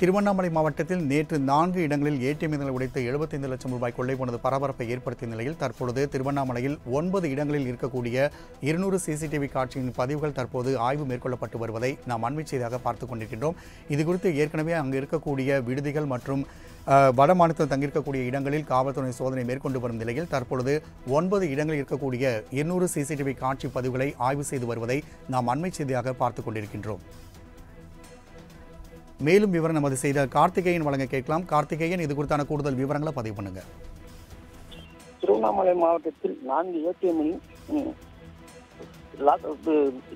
திருவண்ணாமலை மாவட்டத்தில் நேற்று நான்கு இடங்களில் ஏடிஎம் இதழை உடைத்து எழுபத்தைந்து லட்சம் ரூபாய் கொள்ளை போனது பரபரப்பை ஏற்படுத்திய நிலையில் தற்பொழுது திருவண்ணாமலையில் ஒன்பது இடங்களில் இருக்கக்கூடிய இருநூறு சிசிடிவி காட்சியின் பதிவுகள் தற்போது ஆய்வு மேற்கொள்ளப்பட்டு வருவதை நாம் அண்மை செய்தியாக பார்த்து கொண்டிருக்கின்றோம். இது குறித்து ஏற்கனவே அங்கு இருக்கக்கூடிய விடுதிகள் மற்றும் வட மாநிலத்தில் தங்கியிருக்கக்கூடிய இடங்களில் காவல்துறை சோதனை மேற்கொண்டு வரும் நிலையில் தற்பொழுது ஒன்பது இடங்களில் இருக்கக்கூடிய இருநூறு சிசிடிவி காட்சி பதிவுகளை ஆய்வு செய்து வருவதை நாம் அண்மை செய்தியாக பார்த்து கொண்டிருக்கின்றோம். மேலும் விவரம் நமது செய்த கார்த்திகேயன் வழங்க கேட்கலாம். கார்த்திகேயன் இது குறித்தான கூடுதல் விவரங்களை பதிவு பண்ணுங்க. திருவண்ணாமலை மாவட்டத்தில் நான்கு ஏடிஎம்மில்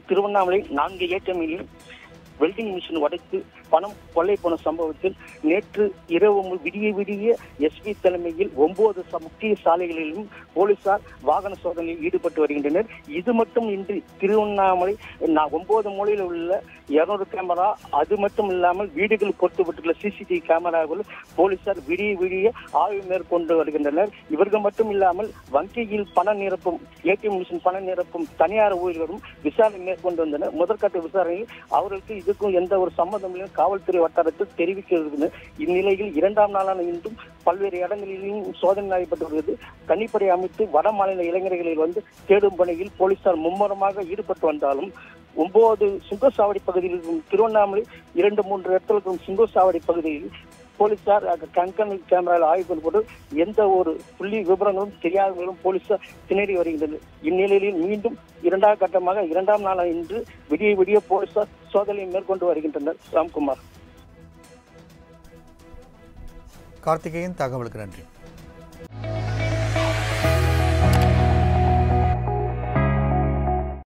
திருவண்ணாமலை நான்கு ஏடிஎம்மில் வெல்டிங் மிஷின் உடைத்து பணம் கொள்ளை போன சம்பவத்தில் நேற்று இரவு மு- விடிய விடிய எஸ்பி தலைமையில் ஒன்பது முக்கிய சாலைகளிலும் போலீசார் வாகன சோதனையில் ஈடுபட்டு வருகின்றனர். இது மட்டும் இன்றி திருவண்ணாமலை நான் ஒன்பது மூலையில் உள்ள இருநூறு கேமரா அது மட்டும் இல்லாமல் வீடுகள் பொருத்தப்பட்டுள்ள சிசிடிவி கேமராவில் போலீசார் விடிய விடிய ஆய்வு மேற்கொண்டு வருகின்றனர். இவர்கள் மட்டும் இல்லாமல் வங்கியில் பண நிரப்பும் ஏடிஎம் மிஷின் பண நிரப்பும் தனியார் ஊழியர்களும் விசாரணை மேற்கொண்டு வந்தனர். முதற்கட்ட விசாரணையில் அவர்களுக்கு இதுக்கும் எந்த ஒரு சம்மந்தம் காவல்துறை வட்டாரத்தில் தெரிவிக்கிறது இந்நிலையில் இரண்டாம் நாளான இன்றும் பல்வேறு இடங்களிலும் சோதனை நடைபெற்று வருகிறது. தனிப்படை அமைத்து வட மாநில இளைஞர்களில் வந்து தேடும் பணியில் போலீசார் மும்முரமாக ஈடுபட்டு வந்தாலும் ஒன்பது சுங்கசாவடி பகுதியில் இருக்கும் திருவண்ணாமலை இரண்டு மூன்று இடத்துல இருக்கும் சுங்கசாவடி பகுதியில் போலீசார் கண்கண் கேமராவில் ஆய்வு போட்டு எந்த ஒரு புள்ளி விவரங்களும் தெரியாதவர்களும் போலீசார் திணறி வருகின்றது இந்நிலையில் மீண்டும் இரண்டாம் கட்டமாக இரண்டாம் நாள் இன்று விடிய விடிய போலீசார் சோதனை மேற்கொண்டு வருகின்றனர். ராம்குமார். கார்த்திகேயன் தகவலுக்கு நன்றி.